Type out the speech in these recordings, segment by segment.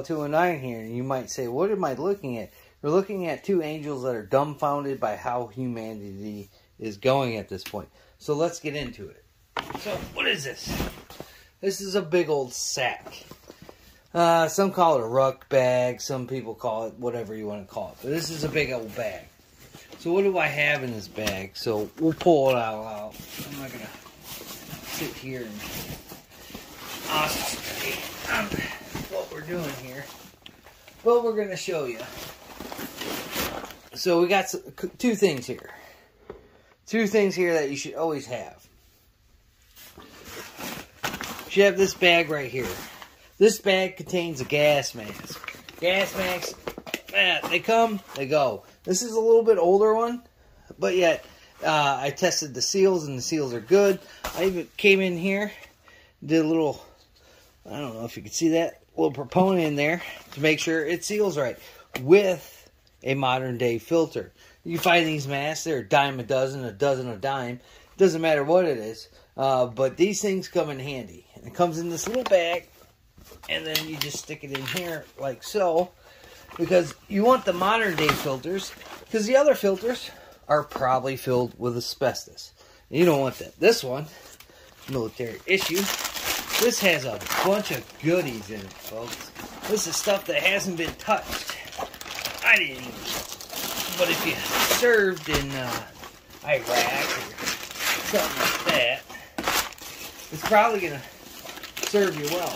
RowCall 2 and 9 here, and you might say, what am I looking at? You're looking at two angels that are dumbfounded by how humanity is going at this point. So let's get into it. So, what is this? This is a big old sack. Uh, some call it a ruck bag. Some people call it whatever you want to call it. But this is a big old bag. So what do I have in this bag? So we'll pull it out. out. I'm not gonna sit here and um, we're doing here, but we're gonna show you. So we got two things here. Two things here that you should always have. You should have this bag right here. This bag contains a gas mask. Gas masks, eh, they come, they go. This is a little bit older one, but yet uh, I tested the seals and the seals are good. I even came in here, did a little, I don't know if you can see that, little proponent in there to make sure it seals right with a modern day filter. You find these masks, they're a dime a dozen, a dozen a dime. Doesn't matter what it is, uh, but these things come in handy. It comes in this little bag, and then you just stick it in here like so because you want the modern day filters because the other filters are probably filled with asbestos. You don't want that. This one, military issue, this has a bunch of goodies in it, folks. This is stuff that hasn't been touched. I didn't even. But if you served in uh, Iraq or something like that, it's probably going to serve you well.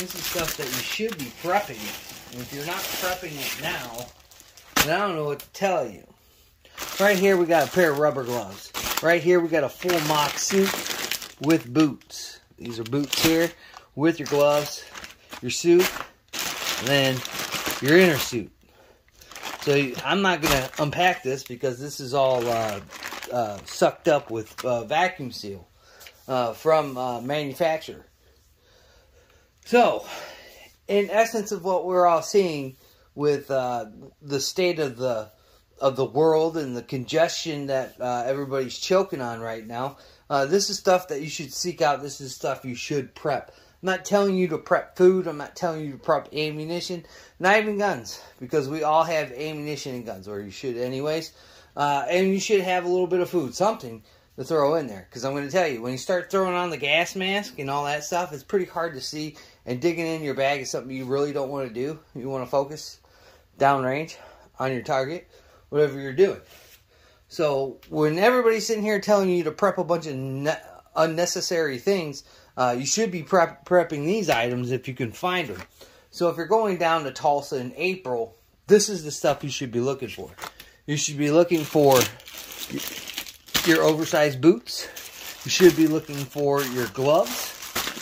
This is stuff that you should be prepping and if you're not prepping it now, then I don't know what to tell you. Right here we got a pair of rubber gloves. Right here we got a full mop suit with boots. These are boots here with your gloves, your suit, and then your inner suit. So I'm not going to unpack this because this is all uh, uh, sucked up with uh, vacuum seal uh, from uh, manufacturer. So in essence of what we're all seeing with uh, the state of the of the world and the congestion that uh, everybody's choking on right now. Uh, this is stuff that you should seek out. This is stuff you should prep. I'm not telling you to prep food. I'm not telling you to prep ammunition. Not even guns, because we all have ammunition and guns, or you should anyways. Uh, and you should have a little bit of food, something to throw in there. Because I'm going to tell you, when you start throwing on the gas mask and all that stuff, it's pretty hard to see. And digging in your bag is something you really don't want to do. You want to focus downrange on your target, whatever you're doing. So when everybody's sitting here telling you to prep a bunch of ne- unnecessary things, uh, you should be prep- prepping these items if you can find them. So if you're going down to Tulsa in April, this is the stuff you should be looking for. You should be looking for your oversized boots. You should be looking for your gloves.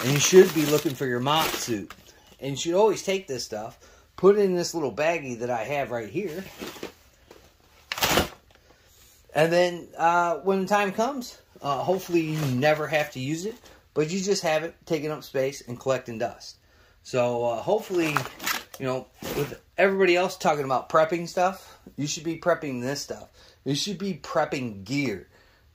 And you should be looking for your mop suit. And you should always take this stuff, put it in this little baggie that I have right here. And then uh, when the time comes, uh, hopefully you never have to use it, but you just have it taking up space and collecting dust. So uh, hopefully, you know, with everybody else talking about prepping stuff, you should be prepping this stuff. You should be prepping gear.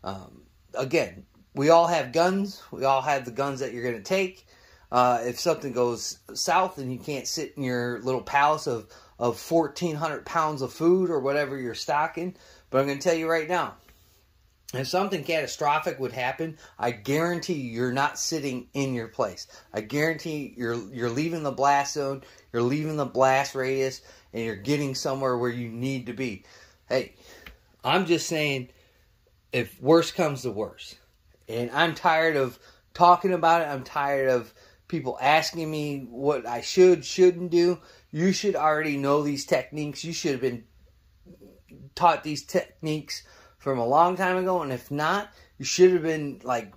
Um, again, we all have guns. We all have the guns that you're going to take. Uh, if something goes south and you can't sit in your little palace of, of 1,400 pounds of food or whatever you're stocking, but I'm going to tell you right now, if something catastrophic would happen, I guarantee you're not sitting in your place. I guarantee you're you're leaving the blast zone, you're leaving the blast radius, and you're getting somewhere where you need to be. Hey, I'm just saying if worse comes to worse. And I'm tired of talking about it. I'm tired of people asking me what I should, shouldn't do. You should already know these techniques. You should have been taught these techniques from a long time ago. And if not, you should have been like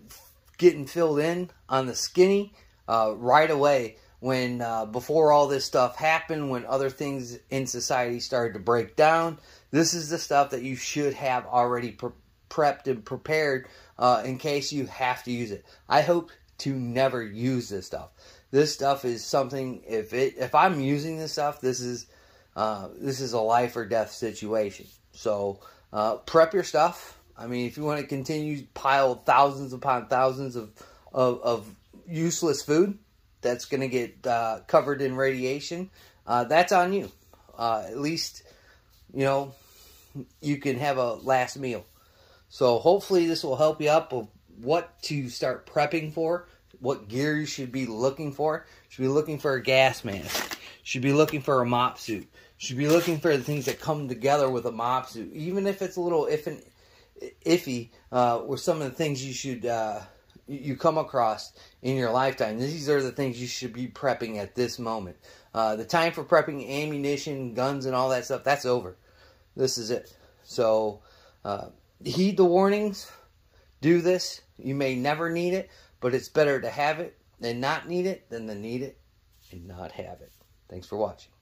getting filled in on the skinny uh, right away when uh, before all this stuff happened, when other things in society started to break down. This is the stuff that you should have already pre- prepped and prepared uh, in case you have to use it. I hope to never use this stuff. This stuff is something. If it if I'm using this stuff, this is uh, this is a life or death situation. So uh, prep your stuff. I mean, if you want to continue pile thousands upon thousands of of, of useless food, that's going to get uh, covered in radiation, uh, that's on you. Uh, at least, you know, you can have a last meal. So hopefully this will help you up of what to start prepping for, what gear you should be looking for. Should be looking for a gas mask. Should be looking for a mop suit. Should be looking for the things that come together with a mop suit, even if it's a little iffy, iffy uh, with some of the things you should uh, you come across in your lifetime. These are the things you should be prepping at this moment. Uh, the time for prepping ammunition, guns, and all that stuff, that's over. This is it. So, uh, heed the warnings. Do this. You may never need it, but it's better to have it and not need it than to need it and not have it. Thanks for watching.